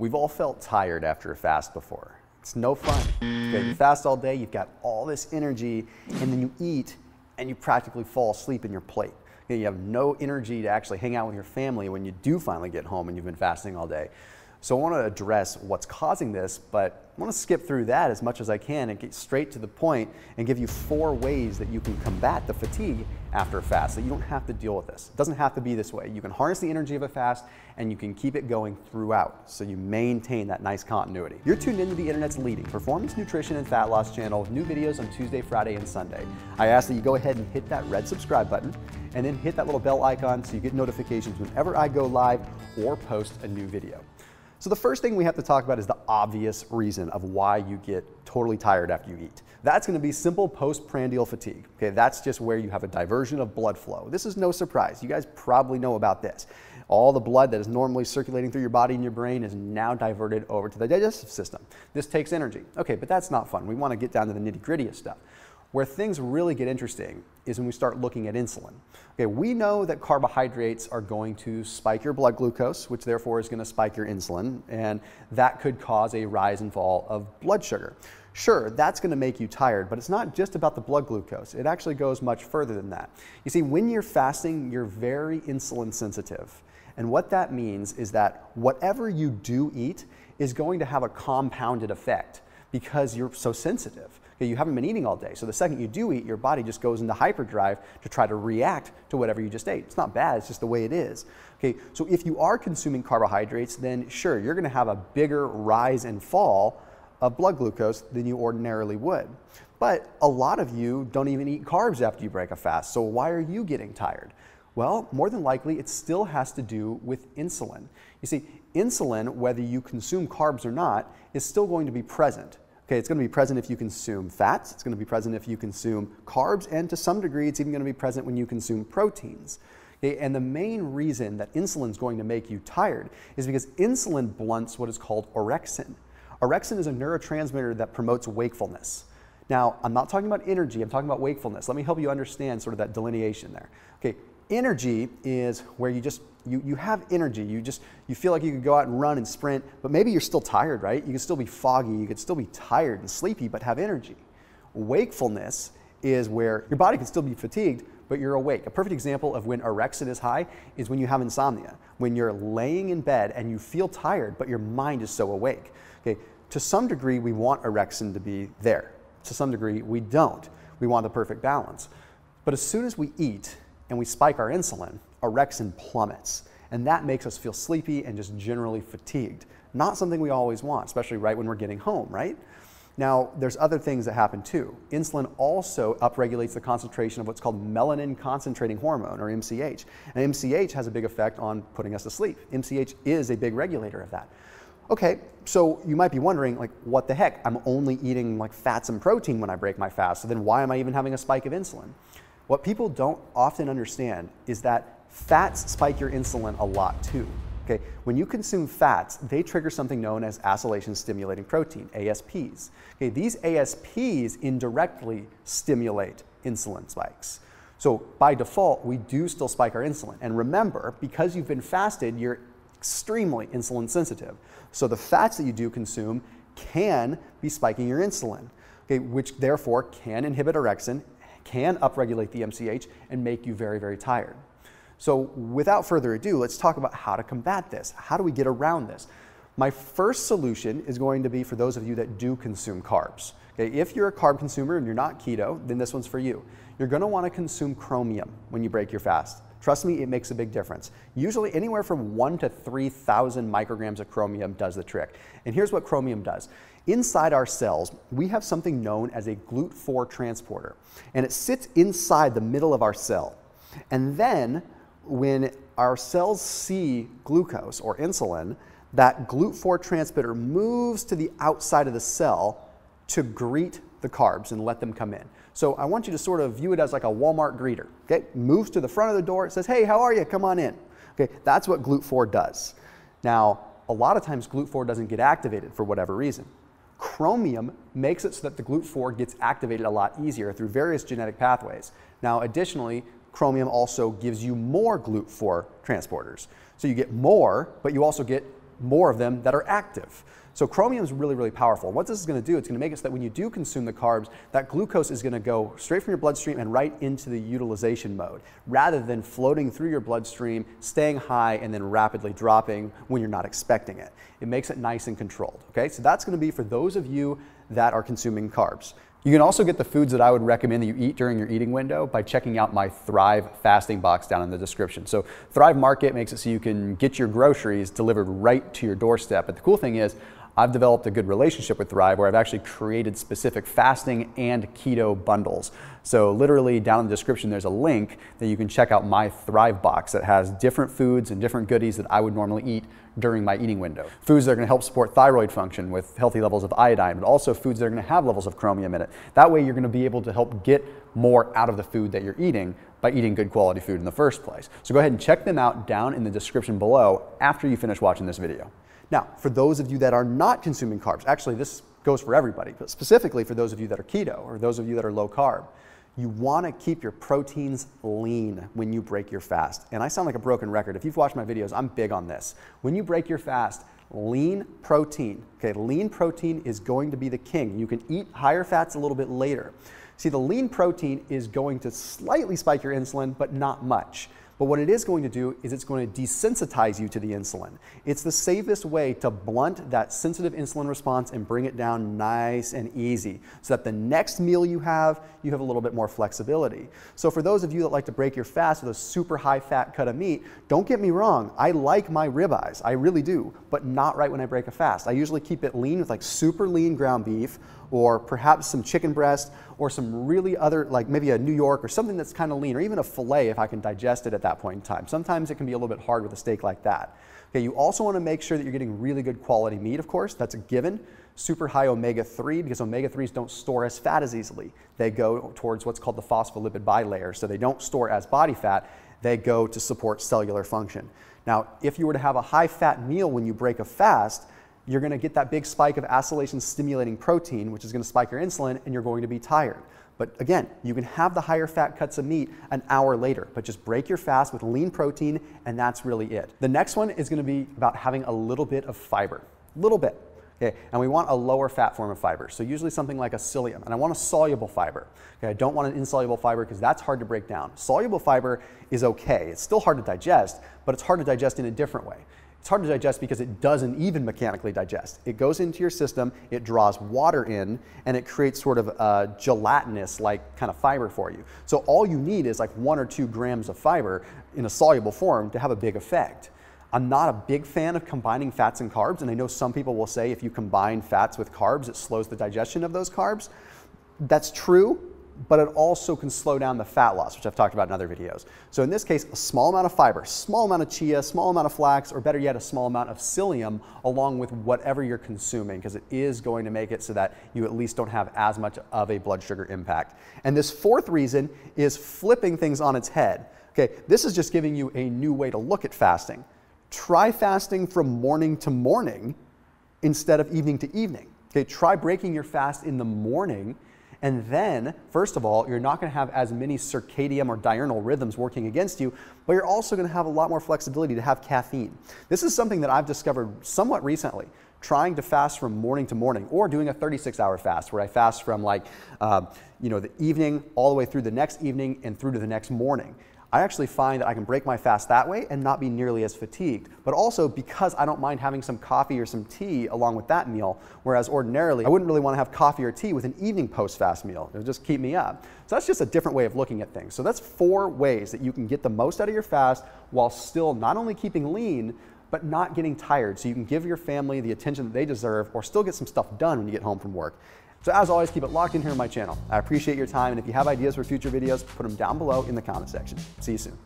We've all felt tired after a fast before. It's no fun. You fast all day, you've got all this energy, and then you eat and you practically fall asleep in your plate. You have no energy to actually hang out with your family when you do finally get home and you've been fasting all day. So I want to address what's causing this, but I want to skip through that as much as I can and get straight to the point and give you four ways that you can combat the fatigue after a fast so you don't have to deal with this. It doesn't have to be this way. You can harness the energy of a fast and you can keep it going throughout so you maintain that nice continuity. You're tuned into the internet's leading performance, nutrition, and fat loss channel with new videos on Tuesday, Friday, and Sunday. I ask that you go ahead and hit that red subscribe button and then hit that little bell icon so you get notifications whenever I go live or post a new video. So the first thing we have to talk about is the obvious reason of why you get totally tired after you eat. That's going to be simple postprandial fatigue. Okay, that's just where you have a diversion of blood flow. This is no surprise. You guys probably know about this. All the blood that is normally circulating through your body and your brain is now diverted over to the digestive system. This takes energy. Okay, but that's not fun. We want to get down to the nitty gritty of stuff. Where things really get interesting is when we start looking at insulin. Okay, we know that carbohydrates are going to spike your blood glucose, which therefore is going to spike your insulin, and that could cause a rise and fall of blood sugar. Sure, that's going to make you tired, but it's not just about the blood glucose. It actually goes much further than that. You see, when you're fasting, you're very insulin sensitive. And what that means is that whatever you do eat is going to have a compounded effect because you're so sensitive you haven't been eating all day. So the second you do eat, your body just goes into hyperdrive to try to react to whatever you just ate. It's not bad, it's just the way it is. Okay, so if you are consuming carbohydrates, then sure, you're gonna have a bigger rise and fall of blood glucose than you ordinarily would. But a lot of you don't even eat carbs after you break a fast, so why are you getting tired? Well, more than likely, it still has to do with insulin. You see, insulin, whether you consume carbs or not, is still going to be present. Okay, it's going to be present if you consume fats, it's going to be present if you consume carbs, and to some degree, it's even going to be present when you consume proteins. Okay, and the main reason that insulin is going to make you tired is because insulin blunts what is called orexin. Orexin is a neurotransmitter that promotes wakefulness. Now, I'm not talking about energy, I'm talking about wakefulness. Let me help you understand sort of that delineation there. Okay, energy is where you just you, you have energy. You just you feel like you could go out and run and sprint but maybe you're still tired right? You can still be foggy you could still be tired and sleepy but have energy. Wakefulness is where your body can still be fatigued but you're awake. A perfect example of when orexin is high is when you have insomnia when you're laying in bed and you feel tired but your mind is so awake. Okay to some degree we want orexin to be there. To some degree we don't. We want the perfect balance. But as soon as we eat and we spike our insulin, orexin plummets. And that makes us feel sleepy and just generally fatigued. Not something we always want, especially right when we're getting home, right? Now, there's other things that happen too. Insulin also upregulates the concentration of what's called melanin concentrating hormone, or MCH. And MCH has a big effect on putting us to sleep. MCH is a big regulator of that. Okay, so you might be wondering, like, what the heck? I'm only eating like fats and protein when I break my fast, so then why am I even having a spike of insulin? What people don't often understand is that fats spike your insulin a lot too. Okay? When you consume fats, they trigger something known as acylation stimulating protein, ASPs. Okay? These ASPs indirectly stimulate insulin spikes. So by default, we do still spike our insulin. And remember, because you've been fasted, you're extremely insulin sensitive. So the fats that you do consume can be spiking your insulin, okay, which therefore can inhibit orexin can upregulate the MCH and make you very, very tired. So without further ado, let's talk about how to combat this. How do we get around this? My first solution is going to be for those of you that do consume carbs. Okay, if you're a carb consumer and you're not keto, then this one's for you. You're going to want to consume chromium when you break your fast. Trust me, it makes a big difference. Usually anywhere from 1 to 3,000 micrograms of chromium does the trick. And here's what chromium does. Inside our cells, we have something known as a GLUT4 transporter, and it sits inside the middle of our cell. And then when our cells see glucose or insulin, that GLUT4 transporter moves to the outside of the cell to greet the carbs and let them come in. So I want you to sort of view it as like a Walmart greeter. Okay, moves to the front of the door. Says, "Hey, how are you? Come on in." Okay, that's what GLUT4 does. Now, a lot of times GLUT4 doesn't get activated for whatever reason. Chromium makes it so that the GLUT4 gets activated a lot easier through various genetic pathways. Now, additionally, chromium also gives you more GLUT4 transporters. So you get more, but you also get more of them that are active. So chromium is really, really powerful. What this is going to do, it's going to make it so that when you do consume the carbs, that glucose is going to go straight from your bloodstream and right into the utilization mode, rather than floating through your bloodstream, staying high, and then rapidly dropping when you're not expecting it. It makes it nice and controlled. Okay, so that's going to be for those of you that are consuming carbs. You can also get the foods that I would recommend that you eat during your eating window by checking out my Thrive fasting box down in the description. So Thrive Market makes it so you can get your groceries delivered right to your doorstep. But the cool thing is, I've developed a good relationship with Thrive where I've actually created specific fasting and keto bundles. So literally down in the description, there's a link that you can check out my Thrive box that has different foods and different goodies that I would normally eat during my eating window. Foods that are going to help support thyroid function with healthy levels of iodine, but also foods that are going to have levels of chromium in it. That way you're going to be able to help get more out of the food that you're eating by eating good quality food in the first place. So go ahead and check them out down in the description below after you finish watching this video. Now, for those of you that are not consuming carbs, actually this goes for everybody, but specifically for those of you that are keto or those of you that are low carb, you want to keep your proteins lean when you break your fast. And I sound like a broken record. If you've watched my videos, I'm big on this. When you break your fast, lean protein, okay, lean protein is going to be the king. You can eat higher fats a little bit later. See, the lean protein is going to slightly spike your insulin, but not much. But what it is going to do is it's going to desensitize you to the insulin. It's the safest way to blunt that sensitive insulin response and bring it down nice and easy so that the next meal you have, you have a little bit more flexibility. So for those of you that like to break your fast with a super high fat cut of meat, don't get me wrong, I like my ribeyes, I really do, but not right when I break a fast. I usually keep it lean with like super lean ground beef or perhaps some chicken breast or some really other, like maybe a New York or something that's kind of lean, or even a filet if I can digest it at that point in time. Sometimes it can be a little bit hard with a steak like that. Okay, you also want to make sure that you're getting really good quality meat, of course, that's a given. Super high omega 3 because omega 3s don't store as fat as easily. They go towards what's called the phospholipid bilayer, so they don't store as body fat, they go to support cellular function. Now, if you were to have a high fat meal when you break a fast, you're going to get that big spike of acylation stimulating protein, which is going to spike your insulin, and you're going to be tired. But again, you can have the higher fat cuts of meat an hour later, but just break your fast with lean protein, and that's really it. The next one is going to be about having a little bit of fiber, little bit. Okay, and we want a lower fat form of fiber. So usually something like a psyllium, and I want a soluble fiber. Okay, I don't want an insoluble fiber because that's hard to break down. Soluble fiber is okay. It's still hard to digest, but it's hard to digest in a different way. It's hard to digest because it doesn't even mechanically digest. It goes into your system, it draws water in, and it creates sort of a gelatinous like kind of fiber for you. So all you need is like one or two grams of fiber in a soluble form to have a big effect. I'm not a big fan of combining fats and carbs, and I know some people will say if you combine fats with carbs, it slows the digestion of those carbs. That's true, but it also can slow down the fat loss, which I've talked about in other videos. So in this case, a small amount of fiber, small amount of chia, small amount of flax, or better yet, a small amount of psyllium along with whatever you're consuming, because it is going to make it so that you at least don't have as much of a blood sugar impact. And this fourth reason is flipping things on its head. Okay, this is just giving you a new way to look at fasting. Try fasting from morning to morning instead of evening to evening. Okay, try breaking your fast in the morning and then, first of all, you're not going to have as many circadian or diurnal rhythms working against you, but you're also going to have a lot more flexibility to have caffeine. This is something that I've discovered somewhat recently trying to fast from morning to morning or doing a 36 hour fast where I fast from like, uh, you know, the evening all the way through the next evening and through to the next morning. I actually find that I can break my fast that way and not be nearly as fatigued. But also because I don't mind having some coffee or some tea along with that meal, whereas ordinarily I wouldn't really want to have coffee or tea with an evening post fast meal. It would just keep me up. So that's just a different way of looking at things. So that's four ways that you can get the most out of your fast while still not only keeping lean, but not getting tired. So you can give your family the attention that they deserve or still get some stuff done when you get home from work. So as always, keep it locked in here on my channel. I appreciate your time, and if you have ideas for future videos, put them down below in the comment section. See you soon.